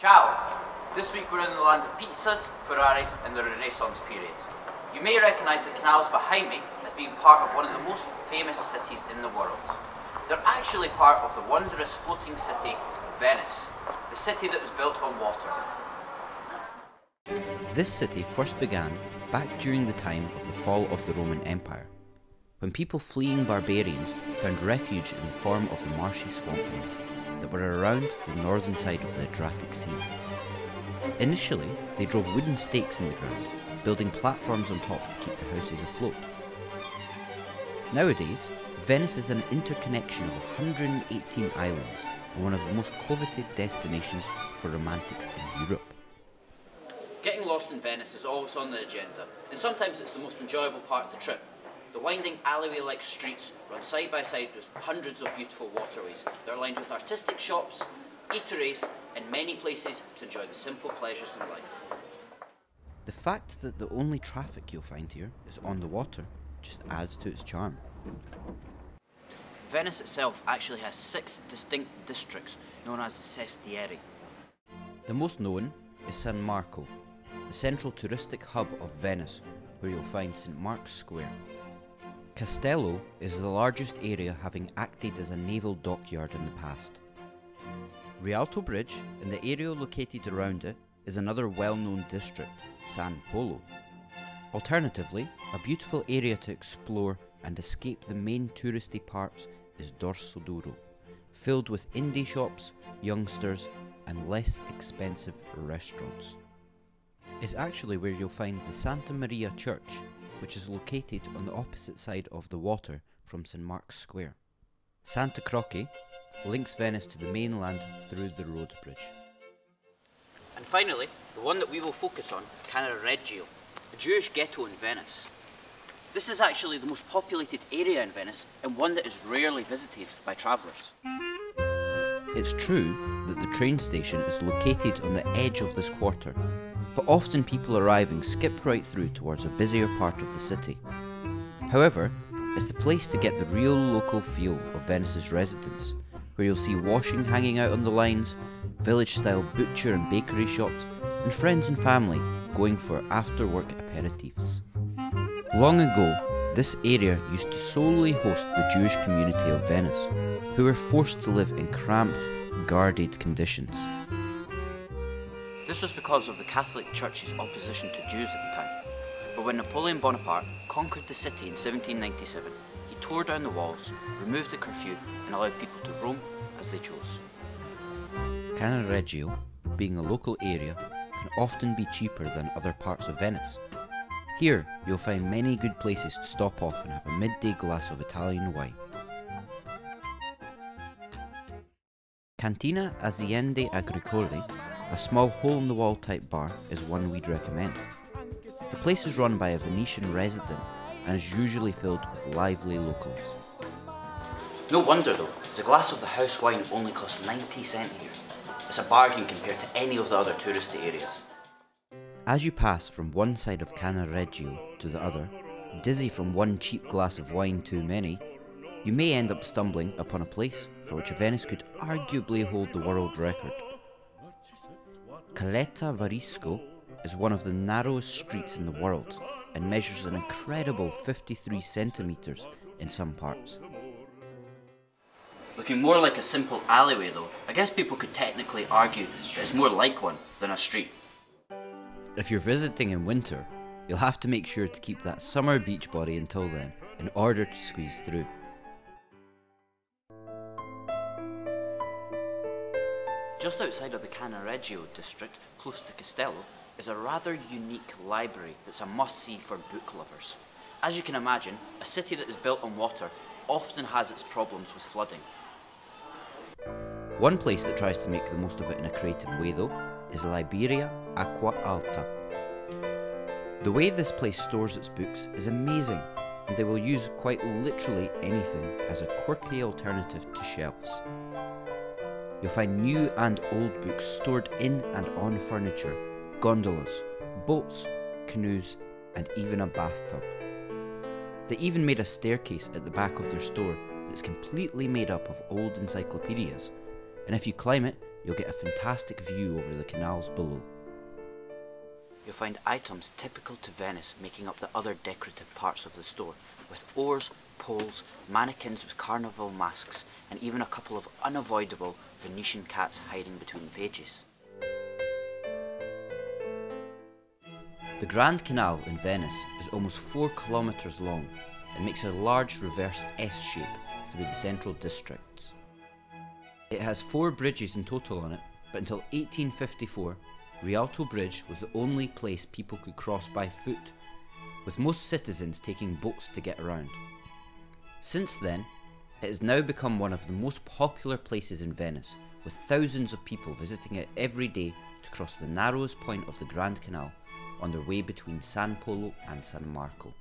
Ciao! This week we're in the land of pizzas, Ferraris and the Renaissance period. You may recognise the canals behind me as being part of one of the most famous cities in the world. They're actually part of the wondrous floating city Venice, the city that was built on water. This city first began back during the time of the fall of the Roman Empire, when people fleeing barbarians found refuge in the form of the marshy swamplands that were around the northern side of the Adriatic Sea. Initially, they drove wooden stakes in the ground, building platforms on top to keep the houses afloat. Nowadays, Venice is an interconnection of 118 islands and one of the most coveted destinations for romantics in Europe. Getting lost in Venice is always on the agenda, and sometimes it's the most enjoyable part of the trip. The winding alleyway-like streets run side by side with hundreds of beautiful waterways that are lined with artistic shops, eateries, and many places to enjoy the simple pleasures of life. The fact that the only traffic you'll find here is on the water just adds to its charm. Venice itself actually has six distinct districts known as the Sestieri. The most known is San Marco, the central touristic hub of Venice, where you'll find St Mark's Square. Castello is the largest area having acted as a naval dockyard in the past. Rialto Bridge and the area located around it is another well-known district, San Polo. Alternatively, a beautiful area to explore and escape the main touristy parts is Dorsoduro, filled with indie shops, youngsters and less expensive restaurants. It's actually where you'll find the Santa Maria Church, which is located on the opposite side of the water from St Mark's Square. Santa Croce links Venice to the mainland through the road bridge. And finally, the one that we will focus on, Cannaregio, a Jewish ghetto in Venice. This is actually the most populated area in Venice and one that is rarely visited by travellers. It's true that the train station is located on the edge of this quarter, but often people arriving skip right through towards a busier part of the city. However, it's the place to get the real local feel of Venice's residents, where you'll see washing hanging out on the lines, village style butcher and bakery shops, and friends and family going for after work aperitifs. Long ago, this area used to solely host the Jewish community of Venice, who were forced to live in cramped, guarded conditions. This was because of the Catholic Church's opposition to Jews at the time. But when Napoleon Bonaparte conquered the city in 1797, he tore down the walls, removed the curfew, and allowed people to roam as they chose. Cannaregio, being a local area, can often be cheaper than other parts of Venice. Here, you'll find many good places to stop off and have a midday glass of Italian wine. Cantina Aziende Agricole, a small hole-in-the-wall type bar, is one we'd recommend. The place is run by a Venetian resident and is usually filled with lively locals. No wonder though, as a glass of the house wine only costs 90 cent here. It's a bargain compared to any of the other touristy areas. As you pass from one side of Cannaregio to the other, dizzy from one cheap glass of wine too many, you may end up stumbling upon a place for which Venice could arguably hold the world record. Caleta Varisco is one of the narrowest streets in the world and measures an incredible 53 centimetres in some parts. Looking more like a simple alleyway though, I guess people could technically argue that it's more like one than a street. If you're visiting in winter, you'll have to make sure to keep that summer beach body until then in order to squeeze through. Just outside of the Cannaregio district, close to Castello, is a rather unique library that's a must-see for book lovers. As you can imagine, a city that is built on water often has its problems with flooding. One place that tries to make the most of it in a creative way though is Liberia Acqua Alta. The way this place stores its books is amazing and they will use quite literally anything as a quirky alternative to shelves. You'll find new and old books stored in and on furniture, gondolas, boats, canoes, and even a bathtub. They even made a staircase at the back of their store that's completely made up of old encyclopedias, and if you climb it, you'll get a fantastic view over the canals below. You'll find items typical to Venice making up the other decorative parts of the store, with oars, poles, mannequins with carnival masks, and even a couple of unavoidable Venetian cats hiding between the pages. The Grand Canal in Venice is almost 4 kilometres long and makes a large reverse S shape through the central districts. It has four bridges in total on it, but until 1854, Rialto Bridge was the only place people could cross by foot, with most citizens taking boats to get around. Since then, it has now become one of the most popular places in Venice, with thousands of people visiting it every day to cross the narrowest point of the Grand Canal on their way between San Polo and San Marco.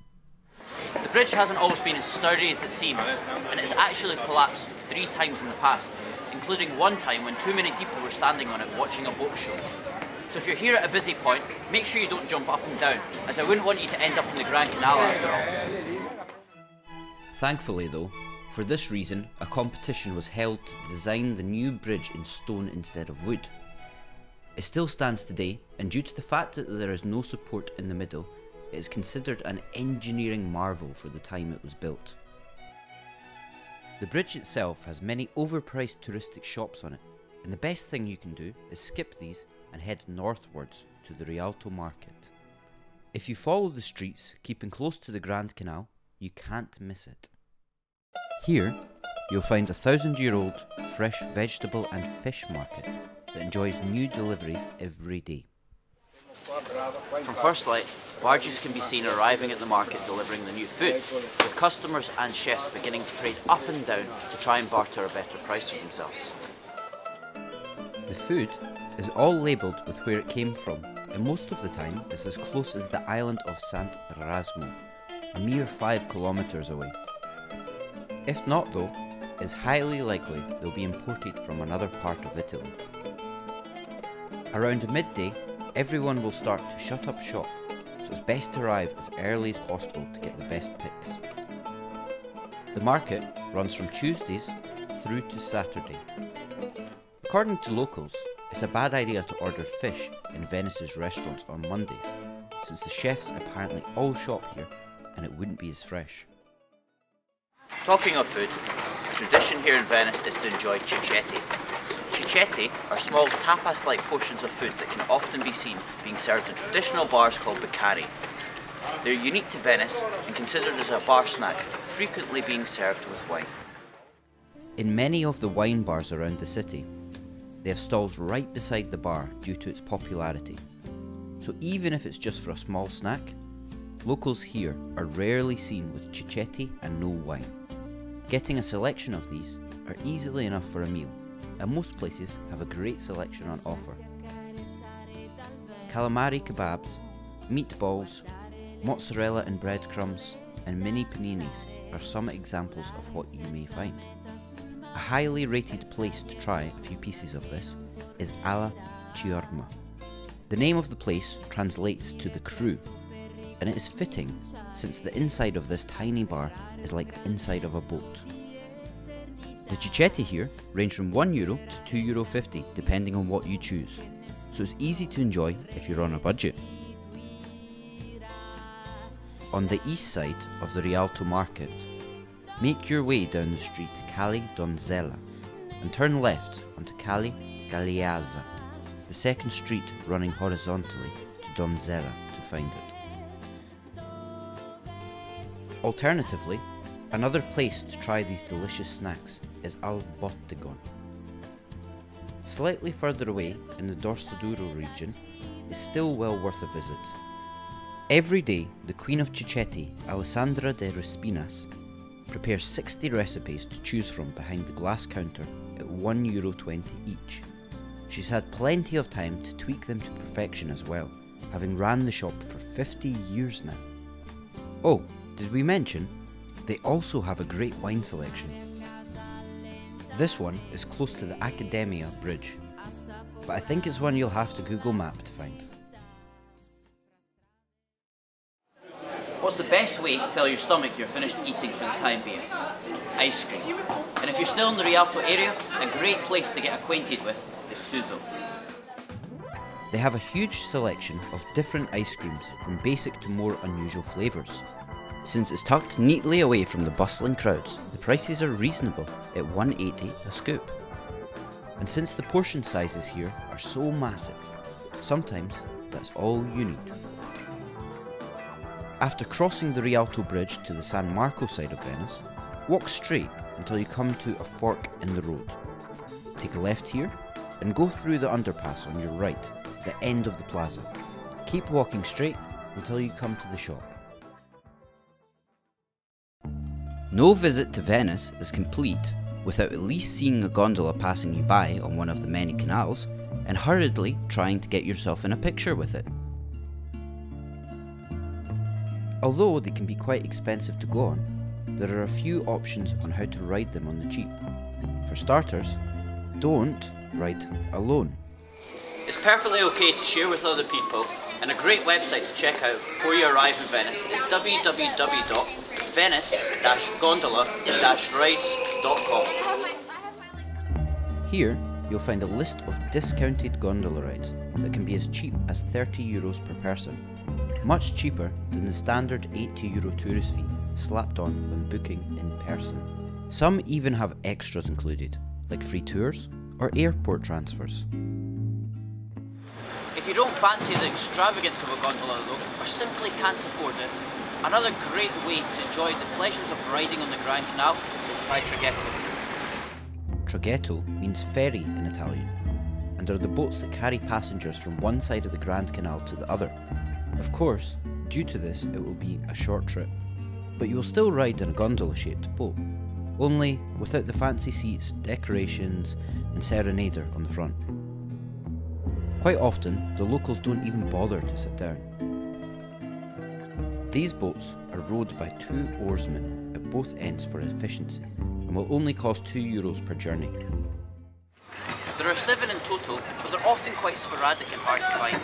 The bridge hasn't always been as sturdy as it seems, and it's actually collapsed three times in the past, including one time when too many people were standing on it watching a boat show. So if you're here at a busy point, make sure you don't jump up and down, as I wouldn't want you to end up in the Grand Canal after all. Thankfully though, for this reason, a competition was held to design the new bridge in stone instead of wood. It still stands today, and due to the fact that there is no support in the middle, it is considered an engineering marvel for the time it was built. The bridge itself has many overpriced touristic shops on it, and the best thing you can do is skip these and head northwards to the Rialto market. If you follow the streets, keeping close to the Grand Canal, you can't miss it. Here, you'll find a thousand year old fresh vegetable and fish market that enjoys new deliveries every day. From first light, barges can be seen arriving at the market delivering the new food, with customers and chefs beginning to parade up and down to try and barter a better price for themselves. The food is all labelled with where it came from, and most of the time is as close as the island of Sant Erasmo, a mere 5 kilometres away. If not though, it's highly likely they'll be imported from another part of Italy. Around midday, everyone will start to shut up shop, so it's best to arrive as early as possible to get the best picks. The market runs from Tuesdays through to Saturday. According to locals, it's a bad idea to order fish in Venice's restaurants on Mondays, since the chefs apparently all shop here and it wouldn't be as fresh. Talking of food, tradition here in Venice is to enjoy cicchetti. Cicchetti are small tapas-like portions of food that can often be seen being served in traditional bars called bacari. They're unique to Venice and considered as a bar snack, frequently being served with wine. In many of the wine bars around the city, they have stalls right beside the bar due to its popularity. So even if it's just for a small snack, locals here are rarely seen with cicchetti and no wine. Getting a selection of these are easily enough for a meal, and most places have a great selection on offer. Calamari kebabs, meatballs, mozzarella and breadcrumbs, and mini paninis are some examples of what you may find. A highly rated place to try a few pieces of this is Alla Ciurma. The name of the place translates to the crew, and it is fitting since the inside of this tiny bar is like the inside of a boat. The cicchetti here range from €1 Euro to €2 Euro 50 depending on what you choose, so it's easy to enjoy if you're on a budget. On the east side of the Rialto market, make your way down the street Calle Donzella and turn left onto Calle Galeazza, the second street running horizontally to Donzella to find it. Alternatively, another place to try these delicious snacks is Al Bottegon. Slightly further away in the Dorsoduro region is still well worth a visit. Every day, the Queen of Cicchetti, Alessandra de Respinas, prepares 60 recipes to choose from behind the glass counter at €1.20 each. She's had plenty of time to tweak them to perfection as well, having ran the shop for 50 years now. Oh, did we mention? They also have a great wine selection. This one is close to the Accademia Bridge, but I think it's one you'll have to Google Map to find. What's the best way to tell your stomach you're finished eating for the time being? Ice cream. And if you're still in the Rialto area, a great place to get acquainted with is Suso. They have a huge selection of different ice creams from basic to more unusual flavours. Since it's tucked neatly away from the bustling crowds, the prices are reasonable at 180 a scoop. And since the portion sizes here are so massive, sometimes that's all you need. After crossing the Rialto Bridge to the San Marco side of Venice, walk straight until you come to a fork in the road. Take a left here and go through the underpass on your right the end of the plaza. Keep walking straight until you come to the shop. No visit to Venice is complete without at least seeing a gondola passing you by on one of the many canals and hurriedly trying to get yourself in a picture with it. Although they can be quite expensive to go on, there are a few options on how to ride them on the cheap. For starters, don't ride alone. It's perfectly okay to share with other people, and a great website to check out before you arrive in Venice is www.venice-gondola-rides.com. Here, you'll find a list of discounted gondola rides that can be as cheap as 30 euros per person, much cheaper than the standard 80 euro tourist fee slapped on when booking in person. Some even have extras included, like free tours or airport transfers. If you don't fancy the extravagance of a gondola though, or simply can't afford it, another great way to enjoy the pleasures of riding on the Grand Canal is by traghetto. Traghetto means ferry in Italian, and are the boats that carry passengers from one side of the Grand Canal to the other. Of course, due to this, it will be a short trip, but you will still ride in a gondola shaped boat, only without the fancy seats, decorations, and serenader on the front. Quite often, the locals don't even bother to sit down. These boats are rowed by two oarsmen at both ends for efficiency and will only cost 2 euros per journey. There are seven in total, but they're often quite sporadic and hard to find.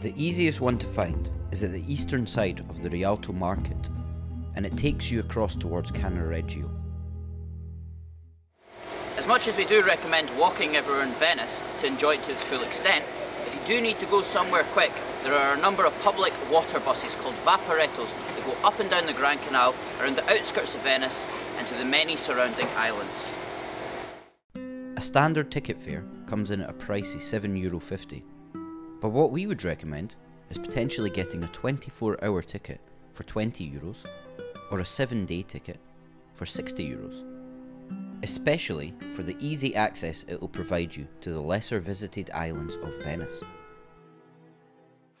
The easiest one to find is at the eastern side of the Rialto market, and it takes you across towards Cannaregio. As much as we do recommend walking everywhere in Venice to enjoy it to its full extent, if you do need to go somewhere quick, there are a number of public water buses called Vaporettos that go up and down the Grand Canal, around the outskirts of Venice, and to the many surrounding islands. A standard ticket fare comes in at a pricey €7.50, but what we would recommend is potentially getting a 24 hour ticket for €20 Euros or a 7 day ticket for €60 Euros especially for the easy access it will provide you to the lesser visited islands of Venice.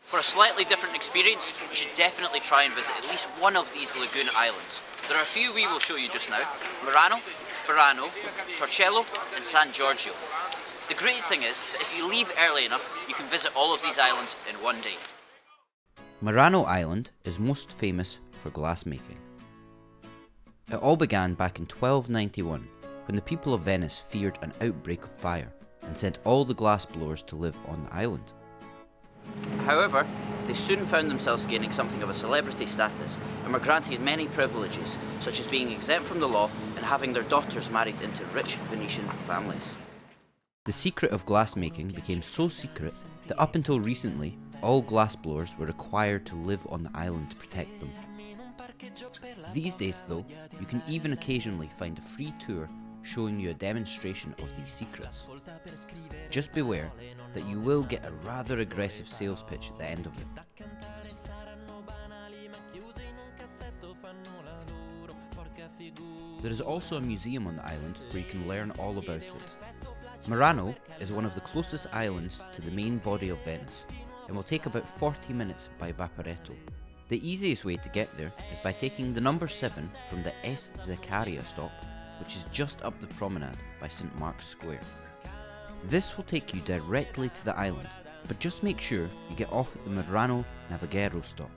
For a slightly different experience, you should definitely try and visit at least one of these lagoon islands. There are a few we will show you just now, Murano, Burano, Torcello and San Giorgio. The great thing is that if you leave early enough, you can visit all of these islands in one day. Murano Island is most famous for glassmaking. It all began back in 1291 when the people of Venice feared an outbreak of fire and sent all the glassblowers to live on the island. However, they soon found themselves gaining something of a celebrity status and were granted many privileges, such as being exempt from the law and having their daughters married into rich Venetian families. The secret of glassmaking became so secret that up until recently, all glassblowers were required to live on the island to protect them. These days, though, you can even occasionally find a free tour showing you a demonstration of these secrets. Just beware that you will get a rather aggressive sales pitch at the end of it. There is also a museum on the island where you can learn all about it. Murano is one of the closest islands to the main body of Venice and will take about 40 minutes by Vaporetto. The easiest way to get there is by taking the number 7 from the S. Zaccaria stop which is just up the promenade by St Mark's Square. This will take you directly to the island, but just make sure you get off at the Murano Navagero stop.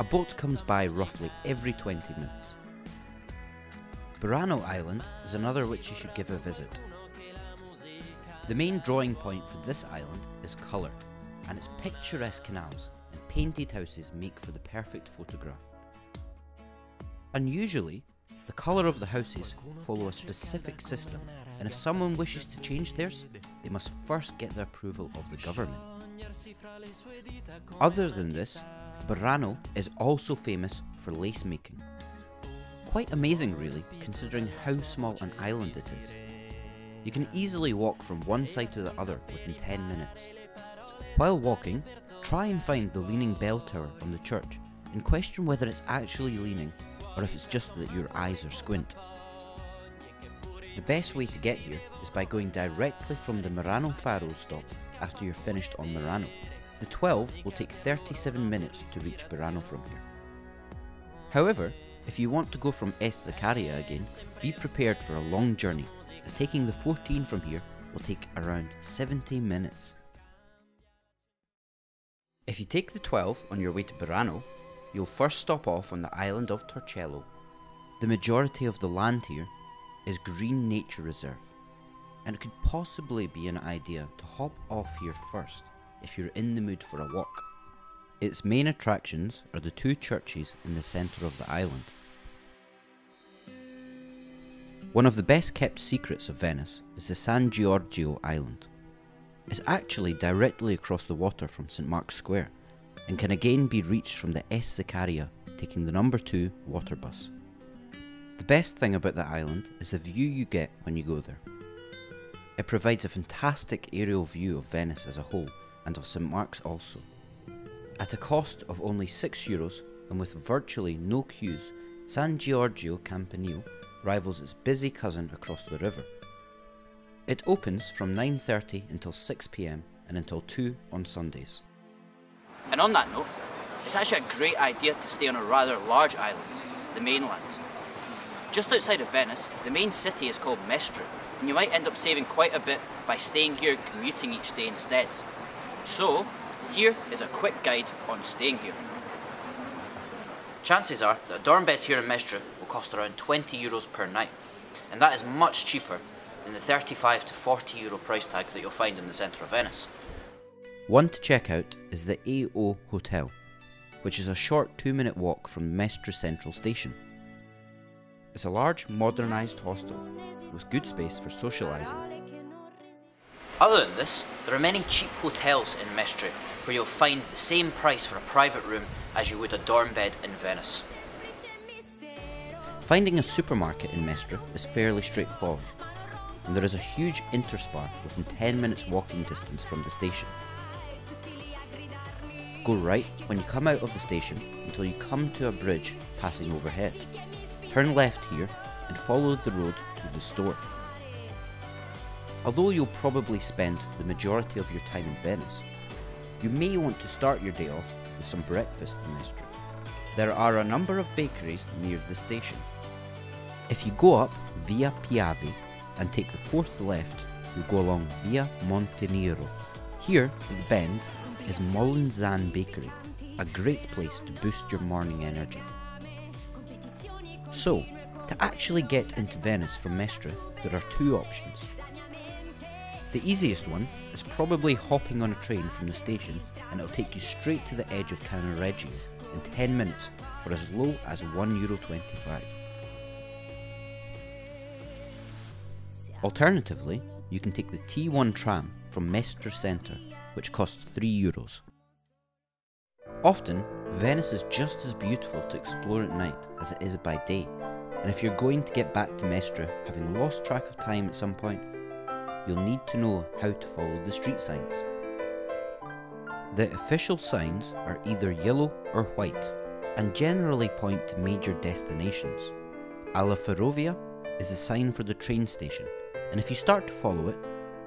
A boat comes by roughly every 20 minutes. Burano Island is another which you should give a visit. The main drawing point for this island is colour, and its picturesque canals and painted houses make for the perfect photograph. Unusually, The colour of the houses follow a specific system, and if someone wishes to change theirs, they must first get the approval of the government. Other than this, Burano is also famous for lace making. Quite amazing really, considering how small an island it is. You can easily walk from one side to the other within 10 minutes. While walking, try and find the leaning bell tower on the church and question whether it's actually leaning or if it's just that your eyes are squint. The best way to get here is by going directly from the Murano Faro stop after you're finished on Murano. The 12 will take 37 minutes to reach Burano from here. However, if you want to go from Es Zaccaria again, be prepared for a long journey, as taking the 14 from here will take around 70 minutes. If you take the 12 on your way to Burano, you'll first stop off on the island of Torcello. The majority of the land here is Green Nature Reserve, and it could possibly be an idea to hop off here first if you're in the mood for a walk. Its main attractions are the two churches in the centre of the island. One of the best kept secrets of Venice is the San Giorgio Island. It's actually directly across the water from St Mark's Square and can again be reached from the Es Zaccaria taking the number 2 water bus. The best thing about the island is the view you get when you go there. It provides a fantastic aerial view of Venice as a whole and of St Mark's also. At a cost of only 6 euros and with virtually no queues, San Giorgio Campanile rivals its busy cousin across the river. It opens from 9.30 until 6pm and until 2 on Sundays. And on that note, it's actually a great idea to stay on a rather large island, the mainland. Just outside of Venice, the main city is called Mestre, and you might end up saving quite a bit by staying here commuting each day instead. So, here is a quick guide on staying here. Chances are that a dorm bed here in Mestre will cost around 20 euros per night, and that is much cheaper than the 35 to 40 euro price tag that you'll find in the centre of Venice. One to check out is the AO Hotel, which is a short two minute walk from Mestre Central Station. It's a large, modernised hostel with good space for socialising. Other than this, there are many cheap hotels in Mestre where you'll find the same price for a private room as you would a dorm bed in Venice. Finding a supermarket in Mestre is fairly straightforward, and there is a huge Interspar within 10 minutes walking distance from the station. Go right when you come out of the station until you come to a bridge passing overhead. Turn left here and follow the road to the store. Although you'll probably spend the majority of your time in Venice, you may want to start your day off with some breakfast in Mestre. There are a number of bakeries near the station. If you go up Via Piave and take the fourth left, you go along Via Montenero. Here, at the bend, is Molinzan Bakery, a great place to boost your morning energy. So, to actually get into Venice from Mestre, there are two options. The easiest one is probably hopping on a train from the station and it'll take you straight to the edge of Cannaregio in 10 minutes for as low as €1.25. Alternatively, you can take the T1 tram from Mestre Centre, which costs 3 euros. Often, Venice is just as beautiful to explore at night as it is by day, and if you're going to get back to Mestre having lost track of time at some point, you'll need to know how to follow the street signs. The official signs are either yellow or white, and generally point to major destinations. Alla Ferrovia is a sign for the train station, and if you start to follow it,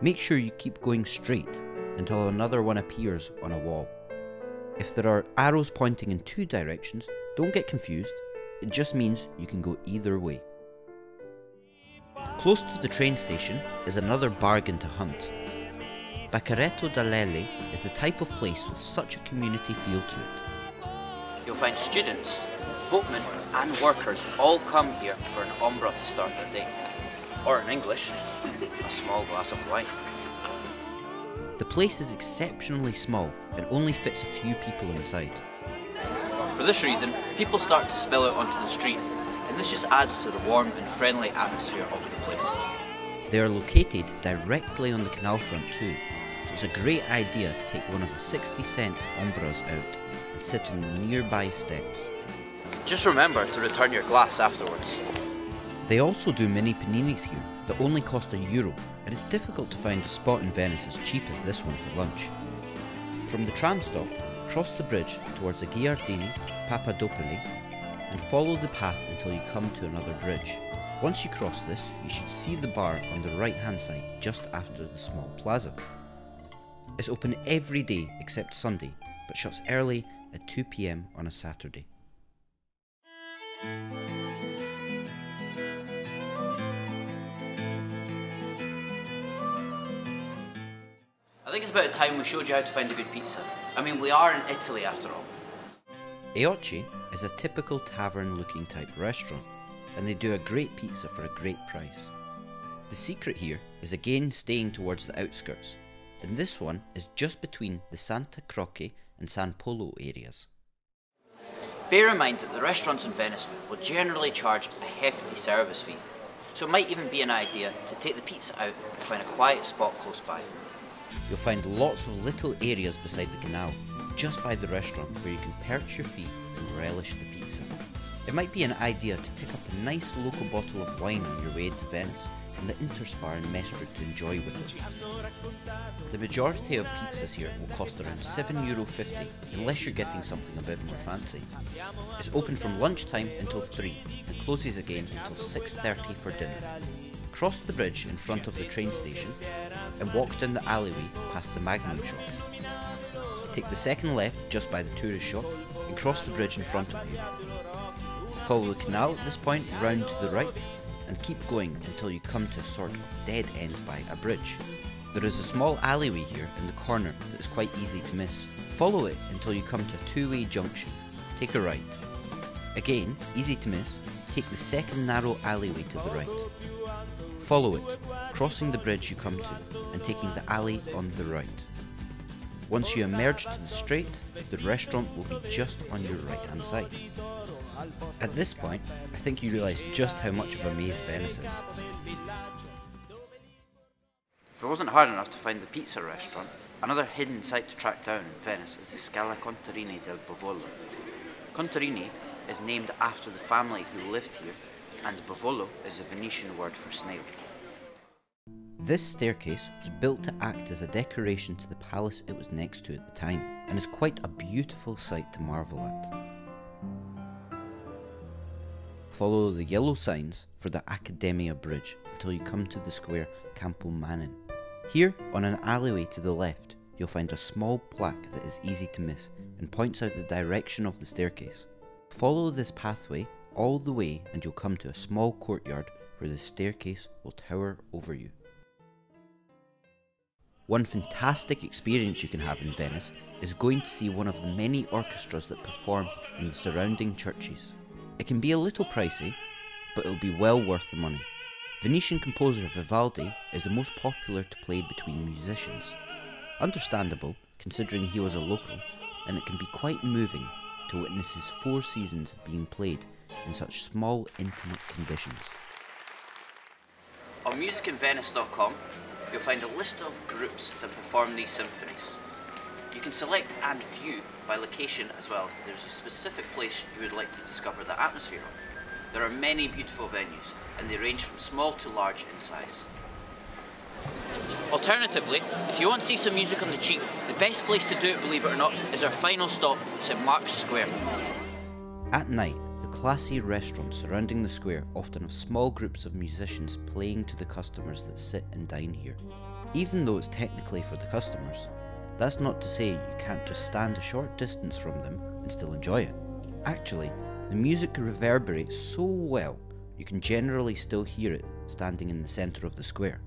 make sure you keep going straight until another one appears on a wall. If there are arrows pointing in two directions, don't get confused, it just means you can go either way. Close to the train station is another bargain to hunt. Bacareto da Lele is the type of place with such a community feel to it. You'll find students, boatmen and workers all come here for an ombra to start their day. Or in English, a small glass of wine. The place is exceptionally small and only fits a few people inside. For this reason, people start to spill out onto the street, and this just adds to the warm and friendly atmosphere of the place. They are located directly on the canal front too, so it's a great idea to take one of the 60 cent ombras out and sit on the nearby steps. Just remember to return your glass afterwards. They also do mini paninis here that only cost a euro, and it's difficult to find a spot in Venice as cheap as this one for lunch. From the tram stop, cross the bridge towards the Giardini, Papadopoli, and follow the path until you come to another bridge. Once you cross this, you should see the bar on the right hand side just after the small plaza. It's open every day except Sunday, but shuts early at 2pm on a Saturday. Think it's about time we showed you how to find a good pizza. I mean, we are in Italy after all. Ae Oche is a typical tavern looking type restaurant, and they do a great pizza for a great price. The secret here is again staying towards the outskirts, and this one is just between the Santa Croce and San Polo areas. Bear in mind that the restaurants in Venice will generally charge a hefty service fee, so it might even be an idea to take the pizza out and find a quiet spot close by. You'll find lots of little areas beside the canal, just by the restaurant, where you can perch your feet and relish the pizza. It might be an idea to pick up a nice local bottle of wine on your way to Venice from the Interspar in Mestre to enjoy with it. The majority of pizzas here will cost around €7.50 unless you're getting something a bit more fancy. It's open from lunchtime until 3 and closes again until 6.30 for dinner. Cross the bridge in front of the train station and walk down the alleyway past the Magnum shop. Take the second left just by the tourist shop and cross the bridge in front of you. Follow the canal at this point round to the right and keep going until you come to a sort of dead end by a bridge. There is a small alleyway here in the corner that is quite easy to miss. Follow it until you come to a two-way junction. Take a right. Again, easy to miss, take the second narrow alleyway to the right. Follow it, crossing the bridge you come to and taking the alley on the right. Once you emerge to the straight, the restaurant will be just on your right hand side. At this point, I think you realise just how much of a maze Venice is. If it wasn't hard enough to find the pizza restaurant, another hidden site to track down in Venice is the Scala Contarini del Bovolo. Contarini is named after the family who lived here, and Bovolo is a Venetian word for snail. This staircase was built to act as a decoration to the palace it was next to at the time, and is quite a beautiful sight to marvel at. Follow the yellow signs for the Accademia Bridge until you come to the square Campo Manin. Here, on an alleyway to the left, you'll find a small plaque that is easy to miss and points out the direction of the staircase. Follow this pathway all the way and you'll come to a small courtyard where the staircase will tower over you. One fantastic experience you can have in Venice is going to see one of the many orchestras that perform in the surrounding churches. It can be a little pricey, but it'll be well worth the money. Venetian composer Vivaldi is the most popular to play between musicians. Understandable, considering he was a local, and it can be quite moving to witness his four seasons being played in such small, intimate conditions. On musicinvenice.com, you'll find a list of groups that perform these symphonies. You can select and view by location as well if there's a specific place you would like to discover the atmosphere of. There are many beautiful venues, and they range from small to large in size. Alternatively, if you want to see some music on the cheap, the best place to do it, believe it or not, is our final stop, St Mark's Square. At night, classy restaurants surrounding the square often have small groups of musicians playing to the customers that sit and dine here. Even though it's technically for the customers, that's not to say you can't just stand a short distance from them and still enjoy it. Actually, the music reverberates so well you can generally still hear it standing in the centre of the square.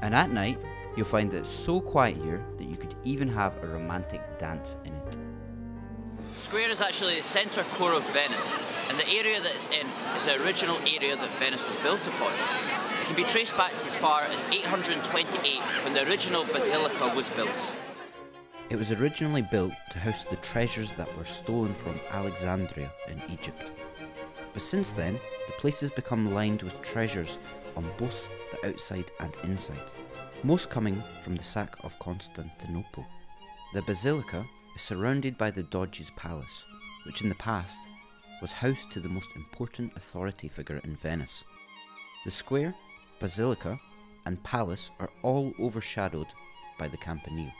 And at night, you'll find that it's so quiet here that you could even have a romantic dance in it. The square is actually the centre core of Venice, and the area that it's in is the original area that Venice was built upon. It can be traced back to as far as 828 when the original basilica was built. It was originally built to house the treasures that were stolen from Alexandria in Egypt. But since then, the place has become lined with treasures on both the outside and inside, most coming from the sack of Constantinople. The basilica is surrounded by the Doge's palace, which in the past was house to the most important authority figure in Venice. The square, basilica, and palace are all overshadowed by the Campanile.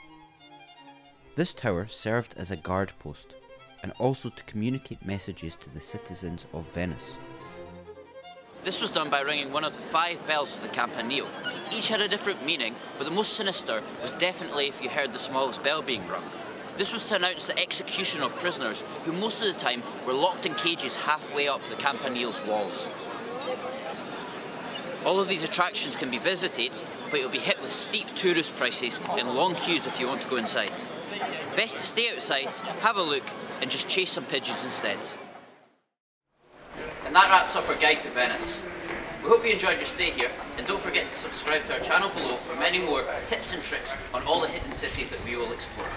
This tower served as a guard post and also to communicate messages to the citizens of Venice. This was done by ringing one of the five bells of the Campanile. Each had a different meaning, but the most sinister was definitely if you heard the smallest bell being rung. This was to announce the execution of prisoners who most of the time were locked in cages halfway up the Campanile's walls. All of these attractions can be visited, but you'll be hit with steep tourist prices and long queues if you want to go inside. Best to stay outside, have a look, and just chase some pigeons instead. And that wraps up our guide to Venice. We hope you enjoyed your stay here, and don't forget to subscribe to our channel below for many more tips and tricks on all the hidden cities that we will explore.